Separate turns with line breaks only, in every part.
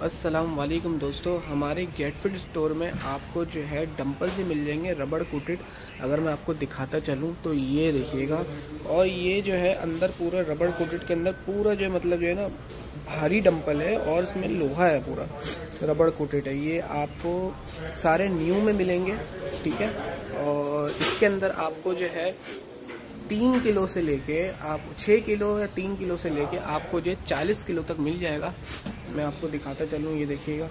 वालेकुम दोस्तों, हमारे गेट फिट स्टोर में आपको जो है डंपल भी मिल जाएँगे रबड़ कोटेड अगर मैं आपको दिखाता चलूँ तो ये देखिएगा। और ये जो है अंदर पूरा रबड़ कोटेड के अंदर पूरा जो है मतलब जो है ना, भारी डंपल है और इसमें लोहा है पूरा रबड़ कोटेड है। ये आपको सारे न्यू में मिलेंगे, ठीक है? और इसके अंदर आपको जो है तीन किलो से लेके आप छः किलो या तीन किलो से लेके आपको जो है चालीस किलो तक मिल जाएगा। मैं आपको दिखाता चलूँ, ये देखिएगा।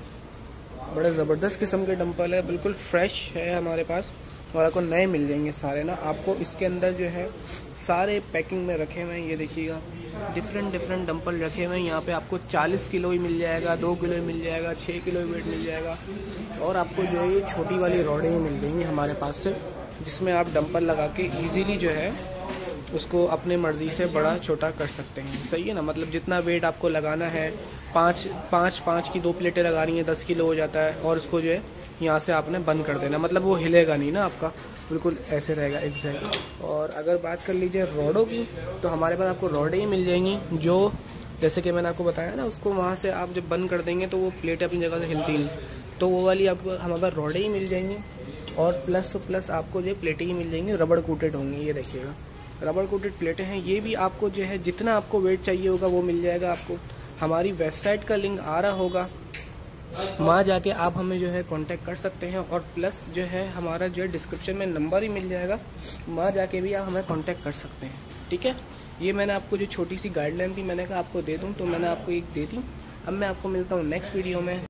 बड़े ज़बरदस्त किस्म के डंपल है, बिल्कुल फ्रेश है हमारे पास। और आपको नए मिल जाएँगे सारे ना। आपको इसके अंदर जो है, सारे पैकिंग में रखे हुए हैं, ये देखिएगा। डिफरेंट डिफरेंट डंपल रखे हुए हैं। यहाँ पे आपको 40 किलो ही मिल जाएगा, दो किलो ही मिल जाएगा छः किलो ही वेट मिल जाएगा। और आपको जो है, ये छोटी वाली रॉडें मिल जाएँगी हमारे पास से, जिसमें आप डंपल लगा के ईजिली जो है उसको अपने मर्ज़ी से बड़ा, छोटा कर सकते हैं। सही है ना? मतलब जितना वेट आपको लगाना है, पाँच पाँच पाँच की दो प्लेटें लगानी है, दस किलो हो जाता है, और उसको जो है यहाँ से आपने बंद कर देना मतलब वो हिलेगा नहीं ना आपका। बिल्कुल ऐसे रहेगा एग्जैक्ट और अगर बात कर लीजिए रोडों की तो हमारे पास आपको रोडें ही मिल जाएँगी, जो जैसे कि मैंने आपको बताया ना, उसको वहाँ से आप जब बंद कर देंगे तो वो प्लेट अपनी जगह से हिलती नहीं। तो वो वाली आपको हमारे पास रोडें ही मिल जाएँगी, और प्लस प्लस आपको जो प्लेटें ही मिल जाएँगी, रबड़ कूटेड होंगी, ये देखिएगा। रबड़ कोटेड प्लेटें हैं, ये भी आपको जो है, जितना आपको वेट चाहिए होगा, वो मिल जाएगा आपको। हमारी वेबसाइट का लिंक आ रहा होगा। वहाँ जाके आप हमें जो है कांटेक्ट कर सकते हैं और प्लस जो है, हमारा जो है डिस्क्रिप्शन में नंबर ही मिल जाएगा। वहाँ जाके भी आप हमें कांटेक्ट कर सकते हैं, ठीक है? ये मैंने आपको जो छोटी सी गाइडलाइन थी, मैंने कहा आपको दे दूँ तो मैंने आपको एक दे दी। अब मैं आपको मिलता हूँ नेक्स्ट वीडियो में।